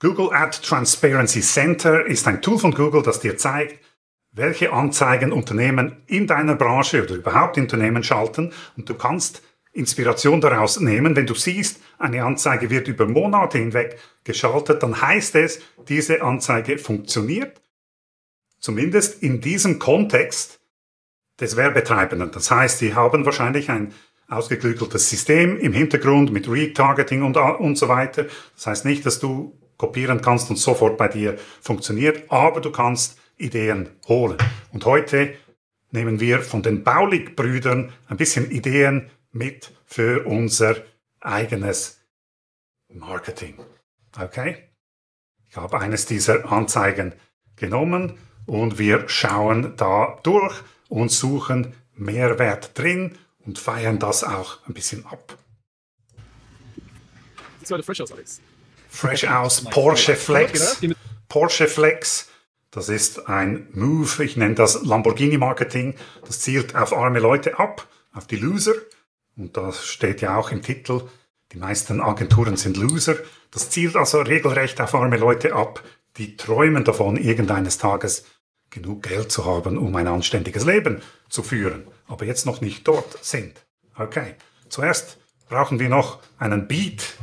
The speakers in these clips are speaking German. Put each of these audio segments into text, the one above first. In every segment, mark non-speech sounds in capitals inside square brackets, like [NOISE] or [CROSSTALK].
Google Ad Transparency Center ist ein Tool von Google, das dir zeigt, welche Anzeigen Unternehmen in deiner Branche oder überhaupt Unternehmen schalten und du kannst Inspiration daraus nehmen. Wenn du siehst, eine Anzeige wird über Monate hinweg geschaltet, dann heißt es, diese Anzeige funktioniert. Zumindest in diesem Kontext des Werbetreibenden. Das heißt, sie haben wahrscheinlich ein ausgeklügeltes System im Hintergrund mit Retargeting und, und so weiter. Das heißt nicht, dass du kopieren kannst und sofort bei dir funktioniert, aber du kannst Ideen holen. Und heute nehmen wir von den Baulig-Brüdern ein bisschen Ideen mit für unser eigenes Marketing. Okay? Ich habe eines dieser Anzeigen genommen und wir schauen da durch und suchen Mehrwert drin und feiern das auch ein bisschen ab. Sieht heute fresh aus, Alex. Fresh aus, Porsche Flex. Porsche Flex, das ist ein Move, ich nenne das Lamborghini Marketing. Das zielt auf arme Leute ab, auf die Loser. Und das steht ja auch im Titel, die meisten Agenturen sind Loser. Das zielt also regelrecht auf arme Leute ab, die träumen davon, irgendeines Tages genug Geld zu haben, um ein anständiges Leben zu führen, aber jetzt noch nicht dort sind. Okay, zuerst brauchen wir noch einen Beat.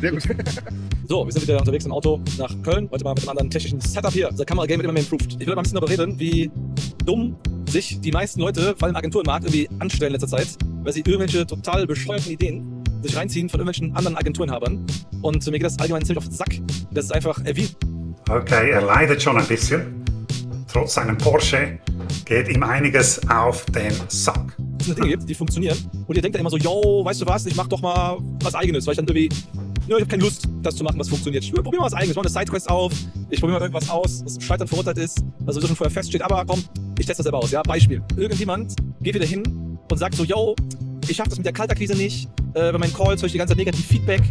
Sehr gut. [LAUGHS] So, wir sind wieder unterwegs im Auto nach Köln. Heute mal mit einem anderen technischen Setup hier. Unser Kameragame wird immer mehr improved. Ich will mal ein bisschen darüber reden, wie dumm sich die meisten Leute, vor allem im Agenturenmarkt, irgendwie anstellen in letzter Zeit, weil sie irgendwelche total bescheuerten Ideen sich reinziehen von irgendwelchen anderen Agenturenhabern. Und mir geht das allgemein ziemlich auf den Sack. Das ist einfach erwidert. Okay, er leidet schon ein bisschen. Trotz seinem Porsche geht ihm einiges auf den Sack. Es Dinge gibt, die funktionieren. Und ihr denkt dann immer so, yo, weißt du was, ich mach doch mal was eigenes, weil ich dann irgendwie ich habe keine Lust, das zu machen, was funktioniert. Ich probiere mal was eigenes. Ich mache eine Sidequest auf. Ich probiere mal irgendwas aus, was zum Scheitern verurteilt ist, was sowieso schon vorher feststeht. Aber komm, ich teste das selber aus. Ja, Beispiel. Irgendjemand geht wieder hin und sagt so, yo, ich schaffe das mit der Kaltakquise nicht. Äh, bei meinen Calls höre ich die ganze Zeit negativ Feedback.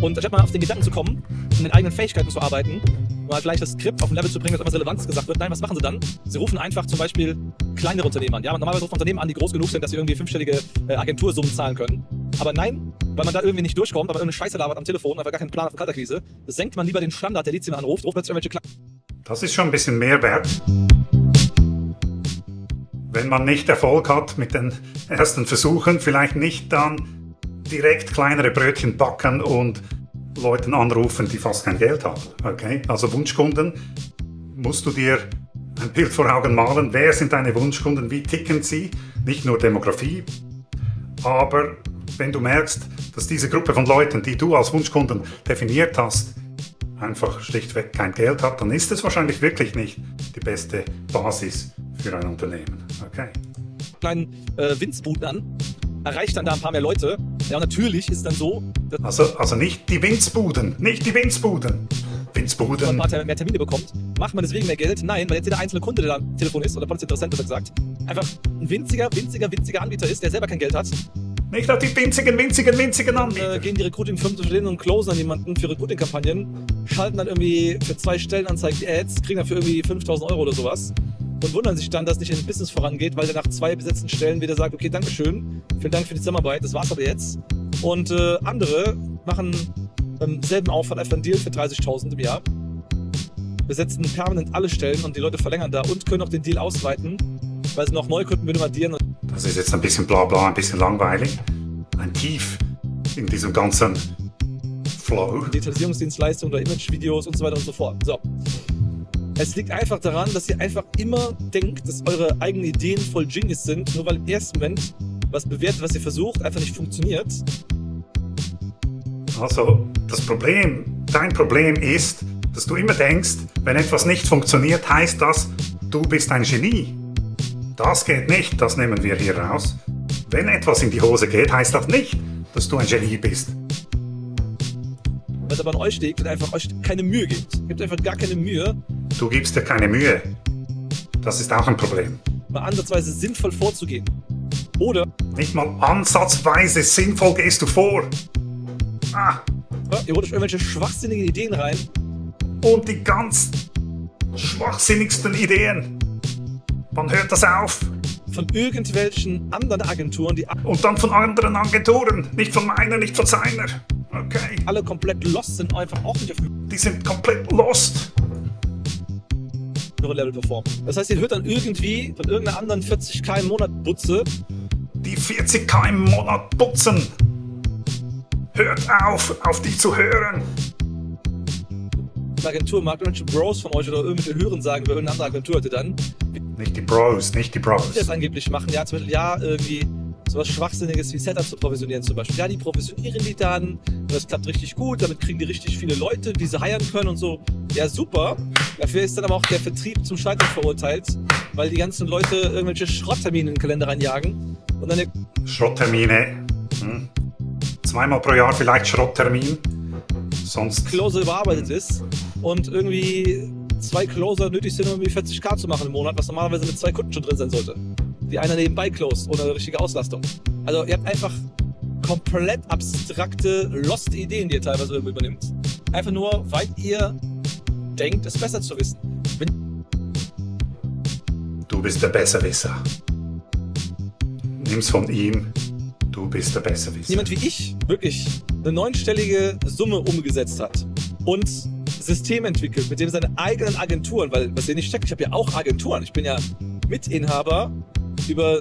Und anstatt mal auf den Gedanken zu kommen, an den eigenen Fähigkeiten zu arbeiten, mal vielleicht das Skript auf ein Level zu bringen, dass etwas Relevantes gesagt wird. Nein, was machen sie dann? Sie rufen einfach zum Beispiel kleinere Unternehmen an. Ja, normalerweise rufen Unternehmen an, die groß genug sind, dass sie irgendwie fünfstellige äh, Agentursummen zahlen können. Aber nein, weil man da irgendwie nicht durchkommt, aber irgendeine Scheiße labert am Telefon, einfach gar keinen Plan auf Kaltakquise, senkt man lieber den Standard, der Leads anruft, ruft plötzlich irgendwelche Kle Das ist schon ein bisschen Mehrwert. Wenn man nicht Erfolg hat mit den ersten Versuchen, vielleicht nicht dann direkt kleinere Brötchen backen und Leuten anrufen, die fast kein Geld haben. Okay? Also Wunschkunden musst du dir ein Bild vor Augen malen. Wer sind deine Wunschkunden? Wie ticken sie? Nicht nur Demografie, aber wenn du merkst, dass diese Gruppe von Leuten, die du als Wunschkunden definiert hast, einfach schlichtweg kein Geld hat, dann ist es wahrscheinlich wirklich nicht die beste Basis für ein Unternehmen. Okay. Kleinen äh, Winzbuden an, erreicht dann da ein paar mehr Leute. Ja, natürlich ist es dann so. Also, also nicht die Winzbuden, nicht die Winzbuden. Winzbuden. Man ein paar mehr Termine bekommt. Macht man deswegen mehr Geld? Nein, weil jetzt jeder einzelne Kunde, der da am Telefon ist, oder potenziell Interessent besser gesagt, einfach ein winziger, winziger, winziger Anbieter ist, der selber kein Geld hat nicht auf die winzigen, winzigen, winzigen Anbieter. Äh, gehen die Recruiting-Firmen zu denen und closen an jemanden für Recruiting-Kampagnen, schalten dann irgendwie für zwei Stellenanzeigen Ads, kriegen dafür irgendwie 5000 Euro oder sowas und wundern sich dann, dass nicht in Business vorangeht, weil der nach zwei besetzten Stellen wieder sagt, okay, Dankeschön, vielen Dank für die Zusammenarbeit, das war's aber jetzt. Und äh, andere machen beim selben Aufwand einfach einen Deal für 30.000 im Jahr, besetzen permanent alle Stellen und die Leute verlängern da und können auch den Deal ausweiten, weil sie noch Neukunden bombardieren. Das ist jetzt ein bisschen bla bla, ein bisschen langweilig. Ein Tief in diesem ganzen Flow. Digitalisierungsdienstleistungen oder Imagevideos und so weiter und so fort. So. Es liegt einfach daran, dass ihr einfach immer denkt, dass eure eigenen Ideen voll Genius sind, nur weil im ersten Moment was bewertet, was ihr versucht, einfach nicht funktioniert. Also, das Problem, dein Problem ist, dass du immer denkst, wenn etwas nicht funktioniert, heißt das, du bist ein Genie. Das geht nicht, das nehmen wir hier raus. Wenn etwas in die Hose geht, heißt das nicht, dass du ein Genie bist. Was aber an euch liegt, und einfach euch keine Mühe gibt. Ihr einfach gar keine Mühe, Du gibst dir keine Mühe. Das ist auch ein Problem. mal ansatzweise sinnvoll vorzugehen. Oder Nicht mal ansatzweise sinnvoll gehst du vor. Ah, ja, ihr holt euch irgendwelche schwachsinnigen Ideen rein. und die ganz schwachsinnigsten Ideen. Wann hört das auf? von irgendwelchen anderen Agenturen, die Und dann von anderen Agenturen. Nicht von meiner, nicht von seiner. Okay. alle komplett lost sind, einfach auch nicht auf Die sind komplett lost. Level performen. Das heißt, ihr hört dann irgendwie von irgendeiner anderen 40k im Monat Butze, Die 40k im Monat putzen. Hört auf, auf die zu hören. eine Agentur mag irgendwelche Bros von euch oder irgendwelche Hören sagen, über irgendeine andere Agentur hatte dann, Nicht die Bros, nicht die Bros. die das angeblich machen. Ja, zum Beispiel, ja, irgendwie sowas Schwachsinniges wie Setup zu provisionieren zum Beispiel. Ja, die provisionieren die dann und das klappt richtig gut, damit kriegen die richtig viele Leute, die sie heiern können und so. Ja, super. Dafür ist dann aber auch der Vertrieb zum Scheitern verurteilt, weil die ganzen Leute irgendwelche Schrotttermine in den Kalender reinjagen und dann Schrotttermine. Hm. Zweimal pro Jahr vielleicht Schrotttermin. Sonst Closer überarbeitet ist und irgendwie zwei Closer nötig sind, um irgendwie 40k zu machen im Monat, was normalerweise mit zwei Kunden schon drin sein sollte. Die einer nebenbei closed ohne richtige Auslastung. Also ihr habt einfach komplett abstrakte, lost Ideen, die ihr teilweise irgendwo übernimmt. Einfach nur, weil ihr denkt, es besser zu wissen. Wenn du bist der Besserwisser. Nimm's von ihm. Du bist der Besserwisser. jemand wie ich wirklich eine neunstellige Summe umgesetzt hat und System entwickelt, mit dem seine eigenen Agenturen, weil was ihr nicht checkt, ich habe ja auch Agenturen. Ich bin ja Mitinhaber über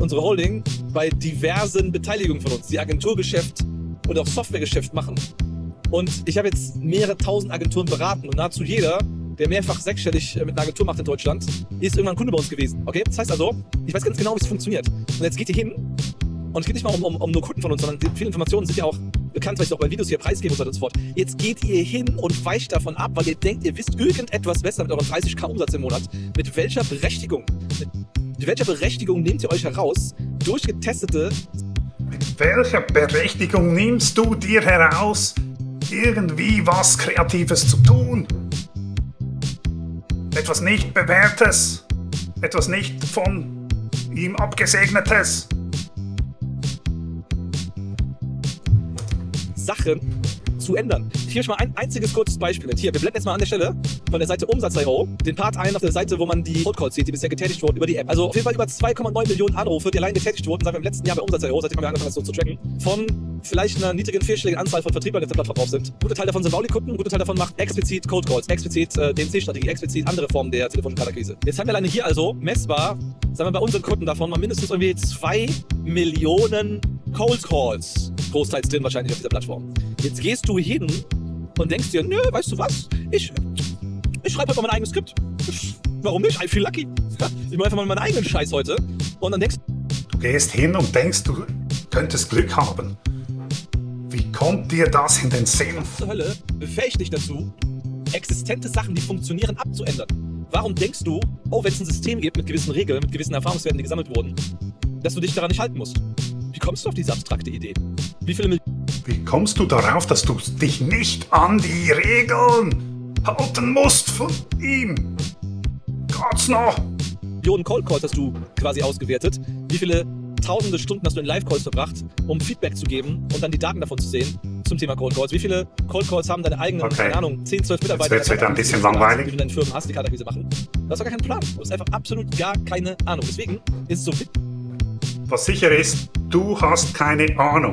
unsere Holding bei diversen Beteiligungen von uns, die Agenturgeschäft und auch Softwaregeschäft machen. Und ich habe jetzt mehrere tausend Agenturen beraten und nahezu jeder, der mehrfach sechsstellig äh, mit einer Agentur macht in Deutschland, ist irgendwann Kunde bei uns gewesen. Okay? Das heißt also, ich weiß ganz genau, wie es funktioniert. Und jetzt geht ihr hin und es geht nicht mal um, um, um nur Kunden von uns, sondern viele Informationen sind ja auch bekannt, weil ich auch bei Videos hier preisgebe und so weiter und so fort. Jetzt geht ihr hin und weicht davon ab, weil ihr denkt, ihr wisst irgendetwas besser mit eurem 30k Umsatz im Monat. Mit welcher Berechtigung? Mit welcher Berechtigung nehmt ihr euch heraus, durchgetestete, Mit welcher Berechtigung nimmst du dir heraus, irgendwie was Kreatives zu tun? Etwas nicht Bewährtes, etwas nicht von ihm abgesegnetes. Sachen zu ändern. Euch mal ein einziges kurzes Beispiel. Hier, wir blenden jetzt mal an der Stelle von der Seite Umsatz.io den Part ein auf der Seite, wo man die Calls sieht, die bisher getätigt wurden über die App. Also auf jeden Fall über 2,9 Millionen Anrufe, die allein getätigt wurden, sagen wir im letzten Jahr bei Umsatz.io, seitdem haben wir angefangen, das so zu tracken, von vielleicht einer niedrigen vierstelligen Anzahl von Vertrieblern, die auf der Plattform drauf sind. Ein guter Teil davon sind Bauli-Kunden, ein Teil davon macht explizit Cold Calls, explizit äh, DMC-Strategie, explizit andere Formen der telefonischen Kaltakquise. Jetzt haben wir alleine hier also messbar, sagen wir bei unseren Kunden davon mal mindestens irgendwie 2 Millionen Cold Calls, großteils drin wahrscheinlich auf dieser Plattform. Jetzt gehst du hin und denkst dir, nö, weißt du was? Ich, ich schreibe heute mal mein eigenes Skript. Warum nicht? I feel lucky. [LAUGHS] Ich mache einfach mal meinen eigenen Scheiß heute. Und dann denkst Du gehst hin und denkst, du könntest Glück haben. Wie kommt dir das in den Sinn? zur Hölle, befähigt dich dazu, existente Sachen, die funktionieren, abzuändern. Warum denkst du, oh, wenn es ein System gibt mit gewissen Regeln, mit gewissen Erfahrungswerten, die gesammelt wurden, dass du dich daran nicht halten musst? Wie kommst du auf diese abstrakte Idee? Wie viele Wie kommst du darauf, dass du dich nicht an die Regeln halten musst von ihm? Got's noch? Millionen Cold Calls hast du quasi ausgewertet? Wie viele tausende Stunden hast du in Live-Calls verbracht, um Feedback zu geben und dann die Daten davon zu sehen zum Thema Cold Calls? Wie viele Cold Calls haben deine eigenen, Okay. keine Ahnung, 10, 12 Mitarbeiter, wird's wieder ein bisschen langweilig. du in deinen Firmen hast, die Kaltakquise machen? Du hast doch gar keinen Plan. Du hast einfach absolut gar keine Ahnung. Deswegen ist es so Was sicher ist, du hast keine Ahnung.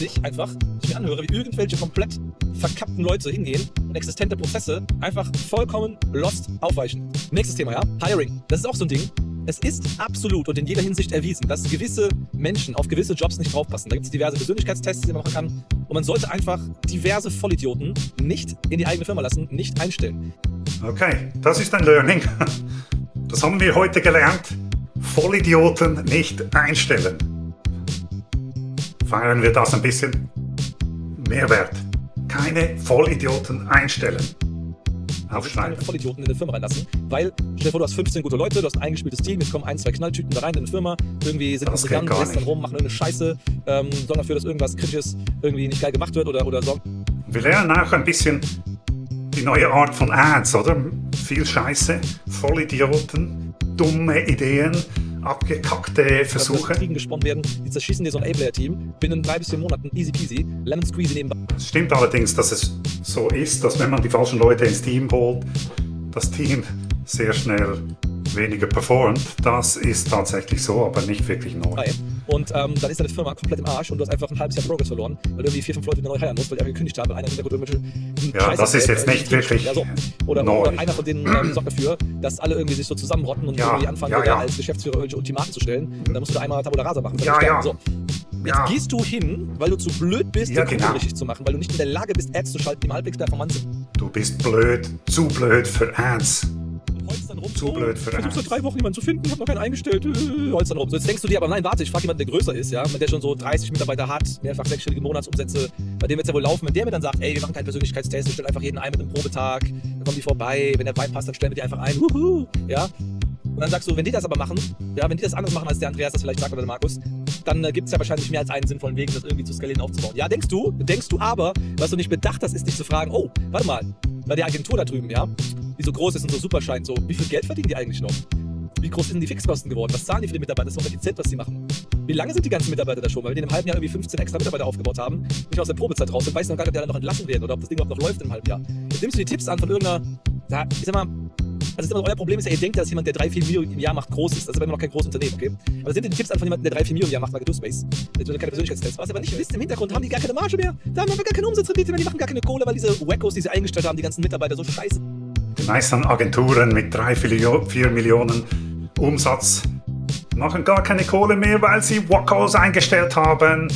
witzig, einfach, ich mir anhöre, wie irgendwelche komplett verkappten Leute hingehen und existente Prozesse einfach vollkommen lost aufweichen. Nächstes Thema, ja? Hiring. Das ist auch so ein Ding. Es ist absolut und in jeder Hinsicht erwiesen, dass gewisse Menschen auf gewisse Jobs nicht draufpassen. Da gibt es diverse Persönlichkeitstests, die man machen kann. Und man sollte einfach diverse Vollidioten nicht in die eigene Firma lassen, nicht einstellen. Okay, das ist ein Learning. Das haben wir heute gelernt. Vollidioten nicht einstellen. Feiern wir das ein bisschen. Mehrwert. Keine Vollidioten einstellen. aufschreiben. keine Vollidioten in eine Firma reinlassen. Weil, stell dir vor, du hast 15 gute Leute, du hast ein eingespieltes Team, jetzt kommen ein, zwei Knalltüten da rein in eine Firma, irgendwie sind brillant, gar lästern rum, machen irgendeine Scheiße, ähm, sorgen dafür, dass irgendwas Kritisches irgendwie nicht geil gemacht wird oder, oder sorgen. Wir lernen auch ein bisschen die neue Art von Ads, oder? Viel Scheiße, Vollidioten, dumme Ideen, abgekackte Versuche. Kriegen gesponnen werden, die zerschießen dir so ein A-Player-Team binnen drei bis vier Monaten, easy peasy, lemon squeezy nebenbei. Es stimmt allerdings, dass es so ist, dass wenn man die falschen Leute ins Team holt, das Team sehr schnell weniger performt. Das ist tatsächlich so, aber nicht wirklich neu. Und ähm, dann ist deine Firma komplett im Arsch und du hast einfach ein halbes Jahr Progress verloren, weil du irgendwie vier, fünf Leute wieder neu heiern musst, weil die einfach gekündigt haben, weil einer Hintergrund irgendwelche Ja, Scheiße das ist jetzt äh, nicht wirklich ja, so. oder, neu. oder einer von denen ähm, sorgt dafür, dass alle irgendwie sich so zusammenrotten und Ja, irgendwie anfangen, ja, ja. als Geschäftsführer irgendwelche Ultimaten zu stellen. Und dann musst du da einmal Tabula Rasa machen. Ja, ja. So. Jetzt Ja. gehst du hin, weil du zu blöd bist, Ja, den genau. richtig zu machen, weil du nicht in der Lage bist, Ads zu schalten, die im halbwegs performant sind. Du bist blöd, zu blöd für Ads. Holst dann rum, Zu blöd für Ads. seit drei Wochen jemanden zu finden, hab noch keinen eingestellt, äh, holst dann rum. So, jetzt denkst du dir aber, nein, warte, ich frage jemanden, der größer ist, ja, der schon so 30 Mitarbeiter hat, mehrfach sechsstellige Monatsumsätze, bei dem wird es ja wohl laufen, wenn der mir dann sagt, ey, wir machen keinen Persönlichkeitstest, wir stellen einfach jeden ein mit einem Probetag, dann kommen die vorbei, wenn der Vibe passt, dann stellen wir die einfach ein, wuhu, ja. Und dann sagst du, wenn die das aber machen, ja, wenn die das anders machen, als der Andreas das vielleicht sagt oder der Markus, dann äh, gibt es ja wahrscheinlich mehr als einen sinnvollen Weg, das irgendwie zu skalieren aufzubauen. Ja, denkst du, denkst du aber, was du nicht bedacht hast, ist dich zu fragen, oh, warte mal, bei der Agentur da drüben, ja, die so groß ist und so super scheint, so, wie viel Geld verdienen die eigentlich noch? Wie groß sind die Fixkosten geworden? Was zahlen die für die Mitarbeiter? Das ist effizient, was die machen. Wie lange sind die ganzen Mitarbeiter da schon? Weil wir in einem halben Jahr irgendwie 15 extra Mitarbeiter aufgebaut haben, nicht aus der Probezeit raus, weißt du noch gar nicht, ob die alle noch entlassen werden oder ob das Ding überhaupt noch läuft im halben Jahr. Jetzt nimmst du die Tipps an von irgendeiner, ja, ich sag mal, also immer, euer Problem ist ja, ihr denkt, dass jemand, der 3, 4 Millionen im Jahr macht, groß ist. Das ist aber immer noch kein großes Unternehmen, okay? Aber sind die Tipps an von jemandem, der 3, 4 Millionen im Jahr macht, mal Space. Das sind keine Persönlichkeitstests. Was aber nicht wisst, im Hintergrund haben die gar keine Marge mehr. Da haben wir gar keine Umsatzrendite mehr, die machen gar keine Kohle, weil diese Wackos, die sie eingestellt haben, die ganzen Mitarbeiter so scheiße Die meisten Agenturen mit 3, 4 Millionen Umsatz machen gar keine Kohle mehr, weil sie Wackos eingestellt haben.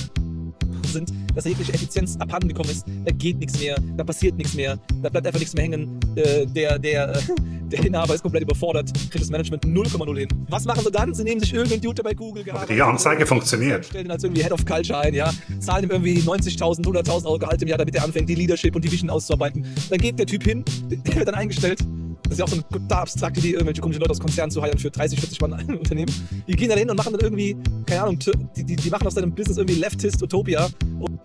Dass jegliche Effizienz abhanden gekommen ist. Da geht nichts mehr, da passiert nichts mehr, da bleibt einfach nichts mehr hängen. Äh, der, der, äh, [LAUGHS] der Inhaber ist komplett überfordert, kriegt das Management 0,0 hin. Was machen sie dann? Sie nehmen sich irgendeinen Dude, bei Google gearbeitet die Anzeige funktioniert. Stellen ihn als irgendwie Head of Culture ein, ja. Zahlen ihm irgendwie 90.000, 100.000 Euro Gehalt im Jahr, damit er anfängt, die Leadership und die Vision auszuarbeiten. Dann geht der Typ hin, der wird dann eingestellt. Das ist ja auch so eine total abstrakte Idee, irgendwelche komischen Leute aus Konzernen zu heiern für 30, 40 Mann ein [LAUGHS] Unternehmen. Die gehen dann hin und machen dann irgendwie, keine Ahnung, die, die, die machen aus deinem Business irgendwie Leftist Utopia. Und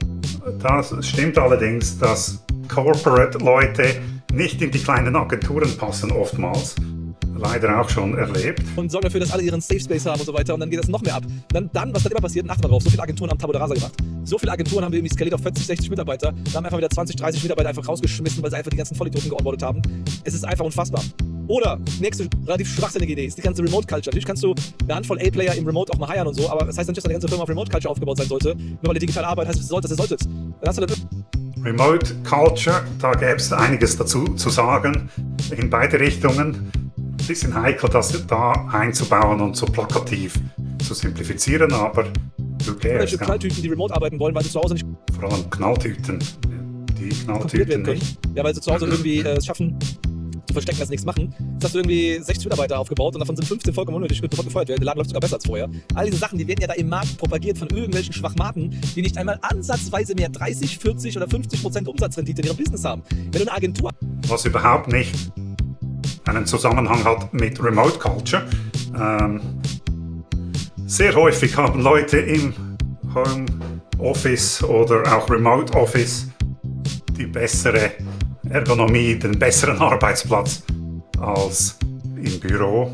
Das stimmt allerdings, dass Corporate-Leute nicht in die kleinen Agenturen passen oftmals. Leider auch schon erlebt. und sorgen dafür, dass alle ihren Safe Space haben und so weiter. Und dann geht das noch mehr ab. Dann, dann was dann immer passiert, achte mal drauf. So viele Agenturen haben Tabula Rasa gemacht. So viele Agenturen haben wir irgendwie skaliert auf 40, 60 Mitarbeiter. Da haben einfach wieder 20, 30 Mitarbeiter einfach rausgeschmissen, weil sie einfach die ganzen Vollidioten geonboardet haben. Es ist einfach unfassbar. Oder, nächste relativ schwachsinnige Idee ist die ganze Remote Culture. Natürlich kannst du eine Handvoll A-Player im Remote auch mal heiern und so, aber das heißt nicht, dass deine ganze Firma auf Remote Culture aufgebaut sein sollte. Nur weil ihr digital arbeitet, heißt ihr solltet, ihr solltet. Dann hast du dann Remote Culture, da gäbe es einiges dazu zu sagen, in beide Richtungen. Ein bisschen heikel, das da einzubauen und so plakativ zu simplifizieren, aber cares? irgendwelche Ja. Knalltüten, die remote arbeiten wollen, weil sie zu Hause nicht Vor allem Knalltüten. Die Knalltüten nicht. Ja, weil sie zu Hause [CLEARS THROAT] irgendwie äh, es schaffen, verstecken, dass nichts machen. Jetzt hast du irgendwie 60 Mitarbeiter aufgebaut und davon sind 15 vollkommen unnötig, wird sofort gefeuert werden. Der Laden läuft sogar besser als vorher. All diese Sachen, die werden ja da im Markt propagiert von irgendwelchen Schwachmaten, die nicht einmal ansatzweise mehr 30, 40 oder 50 Prozent Umsatzrendite in ihrem Business haben. Wenn du eine Agentur was überhaupt nicht einen Zusammenhang hat mit Remote Culture. Ähm, sehr häufig haben Leute im Home Office oder auch Remote Office die bessere Ergonomie, den besseren Arbeitsplatz als im Büro.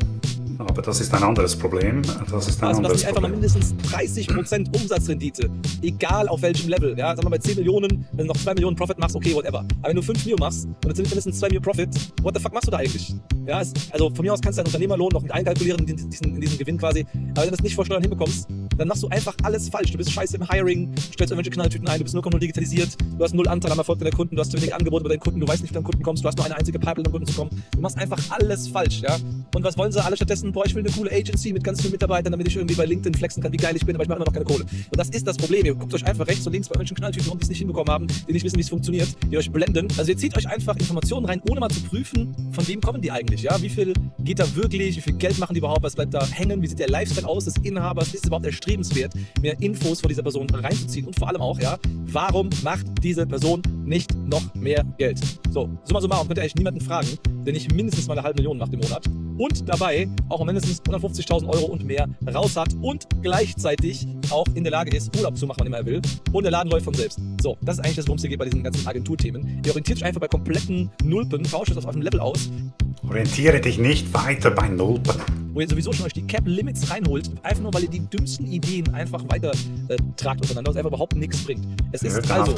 Aber das ist ein anderes Problem. Das ist ein Also, dass anderes die einfach mal mindestens 30% Umsatzrendite, egal auf welchem Level. Ja, sagen wir bei 10 Millionen, wenn du noch 2 Millionen Profit machst, okay, whatever. Aber wenn du 5 Millionen machst und jetzt sind mindestens 2 Millionen Profit, what the fuck machst du da eigentlich? Ja, es, also von mir aus kannst du deinen Unternehmerlohn noch mit einkalkulieren in diesen, in diesen Gewinn quasi. Aber wenn du das nicht vor Steuern hinbekommst, dann machst du einfach alles falsch. Du bist scheiße im Hiring, stellst irgendwelche Knalltüten ein, du bist 0,0 digitalisiert, du hast null Anteil am Erfolg deiner Kunden, du hast zu wenig Angebote bei deinen Kunden, du weißt nicht, wie du an Kunden kommst, du hast nur eine einzige Pipeline, um Kunden zu kommen. Du machst einfach alles falsch, ja. Und was wollen sie alle stattdessen? Boah, ich will eine coole Agency mit ganz vielen Mitarbeitern, damit ich irgendwie bei LinkedIn flexen kann, wie geil ich bin, aber ich mache immer noch keine Kohle. Und das ist das Problem. Ihr guckt euch einfach rechts und links bei irgendwelchen Knalltüten rum, die es nicht hinbekommen haben, die nicht wissen, wie es funktioniert, die euch blenden. Also ihr zieht euch einfach Informationen rein, ohne mal zu prüfen, von wem kommen die eigentlich, ja? Wie viel geht da wirklich, wie viel Geld machen die überhaupt, was bleibt da hängen, wie sieht der Lifestyle aus des Inhabers, ist es überhaupt erstrebenswert, mehr Infos von dieser Person reinzuziehen und vor allem auch, ja, warum macht diese Person nicht noch mehr Geld. So, summa summarum könnt ihr eigentlich niemanden fragen, der nicht mindestens mal eine halbe Million macht im Monat und dabei auch mindestens 150.000 Euro und mehr raus hat und gleichzeitig auch in der Lage ist, Urlaub zu machen, wann immer er will und der Laden läuft von selbst. So, das ist eigentlich das, worum es hier geht bei diesen ganzen Agenturthemen. Ihr orientiert euch einfach bei kompletten Nulpen, tauscht es auf einem Level aus. Orientiere dich nicht weiter bei Nulpen wo ihr sowieso schon euch die Cap-Limits reinholt, einfach nur, weil ihr die dümmsten Ideen einfach weiter äh, tragt untereinander und es einfach überhaupt nichts bringt. Es ist also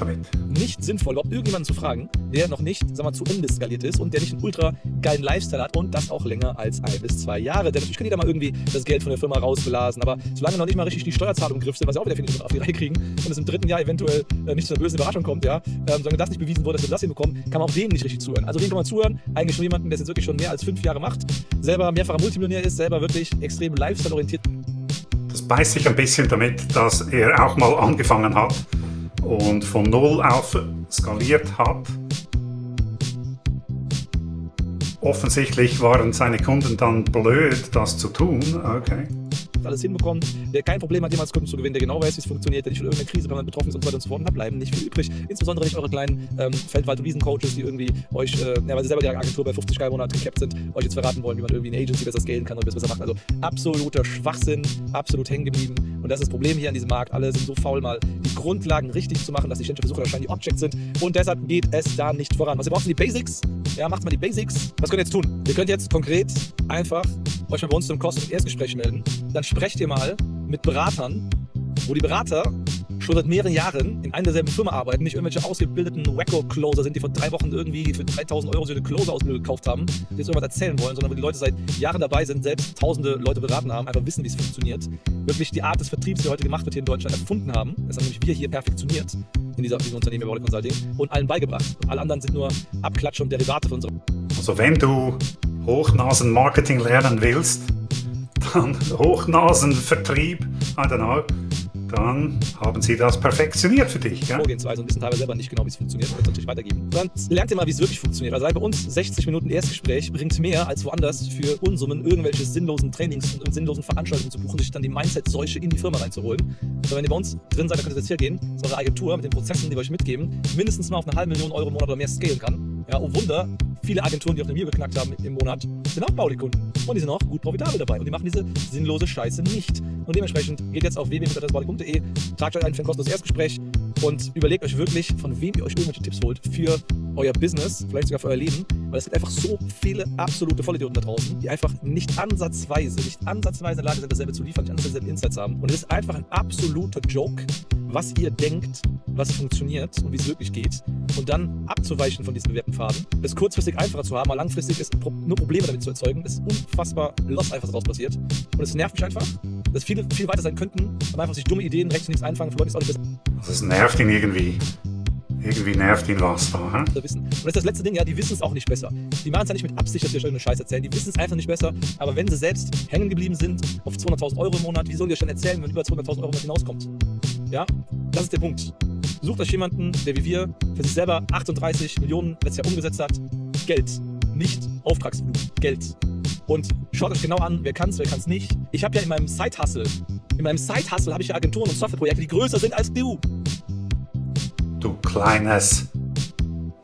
nicht sinnvoll, überhaupt irgendjemanden zu fragen, der noch nicht, sag mal, zu Ende skaliert ist und der nicht einen ultra geilen Lifestyle hat und das auch länger als ein bis zwei Jahre. Denn natürlich kann jeder mal irgendwie das Geld von der Firma rausblasen, aber solange noch nicht mal richtig die Steuerzahlung im Griff sind, was wir auch wieder finde auf die Reihe kriegen und es im dritten Jahr eventuell äh, nicht zu einer bösen Überraschung kommt, ja, ähm, solange das nicht bewiesen wurde, dass wir das hinbekommen, kann man auch denen nicht richtig zuhören. Also denen kann man zuhören, eigentlich nur jemanden, der es jetzt wirklich schon mehr als fünf Jahre macht, selber mehrfacher Multimillionär ist, selber wirklich extrem lifestyle-orientiert. Das beißt sich ein bisschen damit, dass er auch mal angefangen hat und von null auf skaliert hat. Offensichtlich waren seine Kunden dann blöd, das zu tun. Okay alles hinbekommen, der kein Problem hat, jemals Kunden zu gewinnen, der genau weiß, wie es funktioniert, der nicht von irgendeiner Krise betroffen ist und so weiter und so fort. Und da bleiben nicht viel übrig. Insbesondere nicht eure kleinen ähm, Feldwald- und Wiesencoaches, die irgendwie euch, äh, ja, weil sie selber die Agentur bei 50 K im Monat gecapped sind, euch jetzt verraten wollen, wie man irgendwie eine Agency besser scalen kann oder besser macht. Also absoluter Schwachsinn, absolut hängen geblieben. Und das ist das Problem hier an diesem Markt. Alle sind so faul, mal die Grundlagen richtig zu machen, dass die ständig versuchen, wahrscheinlich Objects sind. Und deshalb geht es da nicht voran. Was ihr braucht, sind die Basics. Ja, macht mal die Basics. Was könnt ihr jetzt tun? Ihr könnt jetzt konkret einfach euch mal bei uns zum Kosten- und Erstgespräch melden. Dann sprecht ihr mal mit Beratern, wo die Berater schon seit mehreren Jahren in einer derselben Firma arbeiten, nicht irgendwelche ausgebildeten Wacko-Closer sind, die vor drei Wochen irgendwie für 3000 Euro so eine Closer-Ausbildung gekauft haben, die jetzt irgendwas erzählen wollen, sondern wo die Leute seit Jahren dabei sind, selbst tausende Leute beraten haben, einfach wissen, wie es funktioniert, wirklich die Art des Vertriebs, die heute gemacht wird hier in Deutschland, erfunden haben. Das haben nämlich wir hier perfektioniert in dieser, diesem Unternehmen Body Consulting und allen beigebracht. Und alle anderen sind nur Abklatsch und Derivate von unserem. Also wenn du Hochnasen-Marketing lernen willst, dann Hochnasенvertrieb, I don't know, dann haben sie das perfektioniert für dich. Gell? Vorgehensweise und wissen teilweise selber nicht genau, wie es funktioniert es natürlich weitergeben. Dann lernt ihr mal, wie es wirklich funktioniert. Also bei uns 60 Minuten Erstgespräch bringt mehr als woanders für Unsummen irgendwelche sinnlosen Trainings und sinnlosen Veranstaltungen zu buchen, sich dann die Mindset-Seuche in die Firma reinzuholen. Also wenn ihr bei uns drin seid, dann könnt ihr jetzt hier gehen, das ist eure Agentur mit den Prozessen, die wir euch mitgeben, mindestens mal auf eine halbe Million Euro im Monat oder mehr scalen kann. Ja, oh Wunder, viele Agenturen, die auf eine Mio geknackt haben im Monat, sind auch Bauli-Kunden. Und die sind auch gut profitabel dabei. Und die machen diese sinnlose Scheiße nicht. Und dementsprechend geht jetzt auf www.adressbauli.de, tragt euch ein für ein kostenloses Erstgespräch und überlegt euch wirklich, von wem ihr euch irgendwelche Tipps holt für euer Business, vielleicht sogar für euer Leben. Weil es gibt einfach so viele absolute Vollidioten da draußen, die einfach nicht ansatzweise, nicht ansatzweise in der Lage sind, dasselbe zu liefern, nicht ansatzweise dieselben Insights haben. Und es ist einfach ein absoluter Joke, was ihr denkt, was funktioniert und wie es wirklich geht. Und dann abzuweichen von diesem bewährten Faden, es kurzfristig einfacher zu haben, aber langfristig ist nur Probleme damit zu erzeugen. Es ist unfassbar los einfach, was daraus passiert. Und es nervt mich einfach, dass viele viel weiter sein könnten, aber einfach sich dumme Ideen rechts und links einfangen, für Leute ist auch nicht besser. Also es nervt ihn irgendwie. Irgendwie nervt ihn was da. Wissen. Und das ist das letzte Ding, ja, die wissen es auch nicht besser. Die machen es ja nicht mit Absicht, dass sie euch irgendeine Scheiße erzählen. Die wissen es einfach nicht besser. Aber wenn sie selbst hängen geblieben sind auf 200.000 Euro im Monat, wie sollen die euch dann erzählen, wenn über 200.000 Euro hinauskommt? Ja, das ist der Punkt. Sucht euch jemanden, der wie wir für sich selber 38 Millionen letztes Jahr umgesetzt hat. Geld. Nicht Auftragsblut. Geld. Und schaut euch genau an, wer kann es, wer kann es nicht. Ich habe ja in meinem Side-Hustle, in meinem Side-Hustle habe ich ja Agenturen und Softwareprojekte, die größer sind als du du kleines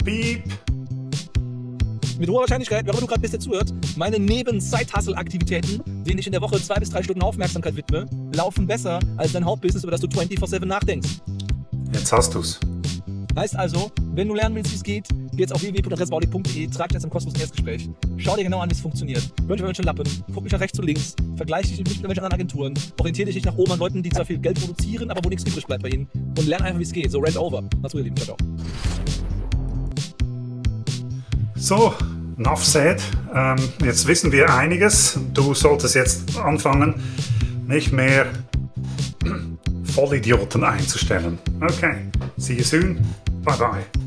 Piep. Mit hoher Wahrscheinlichkeit, wenn du gerade bist, der zuhört, meine Neben-Side-Hustle-Aktivitäten, denen ich in der Woche zwei bis drei Stunden Aufmerksamkeit widme, laufen besser als dein Hauptbusiness, über das du 24-7 nachdenkst. Jetzt hast du's. Heißt also, wenn du lernen willst, wie es geht, geh jetzt auf www.adressbaulig.de, trag dich jetzt im kostenlosen Erstgespräch. Schau dir genau an, wie es funktioniert. Hör dich welche Lappen, guck mich nach rechts und links, vergleiche dich mit irgendwelchen anderen Agenturen, orientiere dich nicht nach oben an Leuten, die zwar viel Geld produzieren, aber wo nichts übrig bleibt bei ihnen. Und lerne einfach, wie es geht. So, rent over. Mach's gut, ihr Lieben. Ciao, ciao. So, enough said. Ähm, jetzt wissen wir einiges. Du solltest jetzt anfangen, nicht mehr Vollidioten einzustellen. Okay, see you soon. Bye bye.